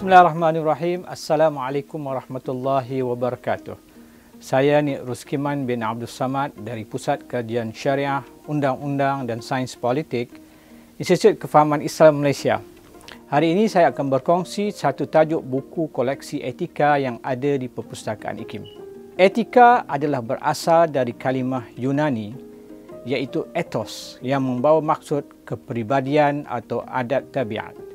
Bismillahirrahmanirrahim. Assalamualaikum warahmatullahi wabarakatuh. Saya ni Ruskiman bin Abdul Samad dari Pusat Kajian Syariah, Undang-Undang dan Sains Politik, Institut Kefahaman Islam Malaysia. Hari ini saya akan berkongsi satu tajuk buku koleksi etika yang ada di Perpustakaan IKIM. Etika adalah berasal dari kalimah Yunani iaitu ethos yang membawa maksud kepribadian atau adat tabiat.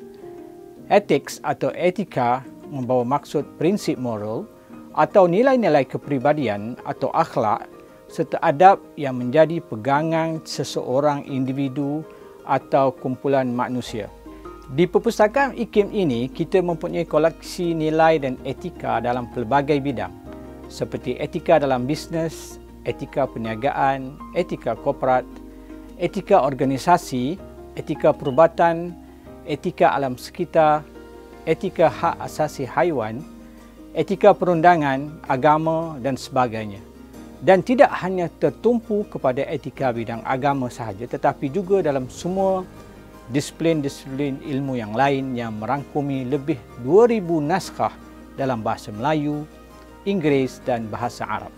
Ethics atau etika membawa maksud prinsip moral atau nilai-nilai kepribadian atau akhlak serta adab yang menjadi pegangan seseorang individu atau kumpulan manusia. Di perpustakaan IKIM ini, kita mempunyai koleksi nilai dan etika dalam pelbagai bidang seperti etika dalam bisnes, etika perniagaan, etika korporat, etika organisasi, etika perubatan, etika alam sekitar, etika hak asasi haiwan, etika perundangan, agama dan sebagainya. Dan tidak hanya tertumpu kepada etika bidang agama sahaja tetapi juga dalam semua disiplin-disiplin ilmu yang lain yang merangkumi lebih 2000 naskah dalam bahasa Melayu, Inggeris dan bahasa Arab.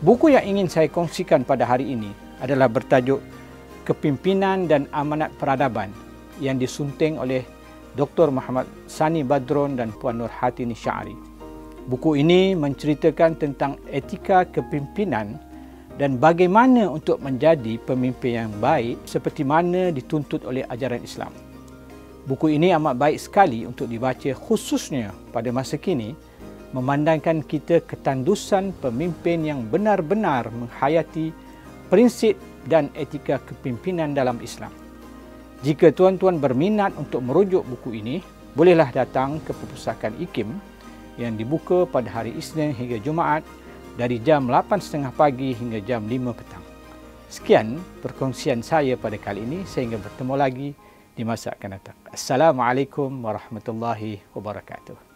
Buku yang ingin saya kongsikan pada hari ini adalah bertajuk Kepimpinan dan Amanat Peradaban yang disunting oleh Dr. Muhammad Sani Badron dan Puan Nur Hatini Syari. Buku ini menceritakan tentang etika kepimpinan dan bagaimana untuk menjadi pemimpin yang baik seperti mana dituntut oleh ajaran Islam. Buku ini amat baik sekali untuk dibaca khususnya pada masa kini memandangkan kita ketandusan pemimpin yang benar-benar menghayati prinsip dan etika kepimpinan dalam Islam. Jika tuan-tuan berminat untuk merujuk buku ini, bolehlah datang ke perpustakaan IKIM yang dibuka pada hari Isnin hingga Jumaat dari jam 8.30 pagi hingga jam 5 petang. Sekian perkongsian saya pada kali ini sehingga bertemu lagi di masa akan datang. Assalamualaikum warahmatullahi wabarakatuh.